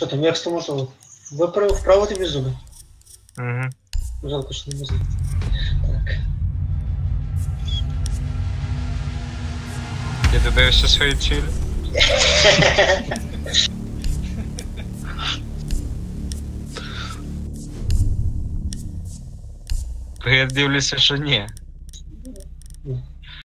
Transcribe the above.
Що там, як стоматолог? Ви вправо, вправо тобі зуби? Угу. Жалко, що не можна. Так. І ти дивишся свої цілі? Я дивлюся, що ні.